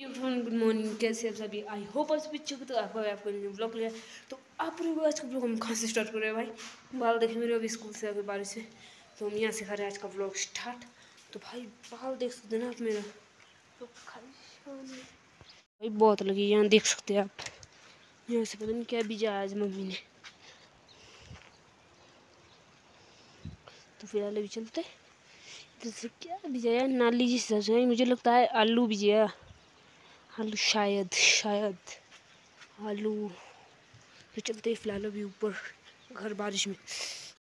Good morning कैसे आप सभी? आई होप आप सभी अच्छे तो आपका आपको ब्लॉग लिया तो आप लोग आज का ब्लॉग हम कहाँ से स्टार्ट कर रहे हैं भाई? बाल देखे मेरे अभी स्कूल से अभी बारिश से। तो हम यहाँ से कर रहे हैं आज का ब्लॉग स्टार्ट तो भाई, बाल देख सकते हैं ना आप मेरा? तो भाई, बहुत लगी यहाँ, देख सकते हैं आप। यहाँ से पता नहीं क्या बीजा आज मम्मी ने। तो फ़िलहाल अभी चलते इधर से क्या बीजा नाली जिस मुझे लगता है आलू बीजा आलू शायद शायद आलू तो चलते फ़िलहाल अभी ऊपर घर बारिश में।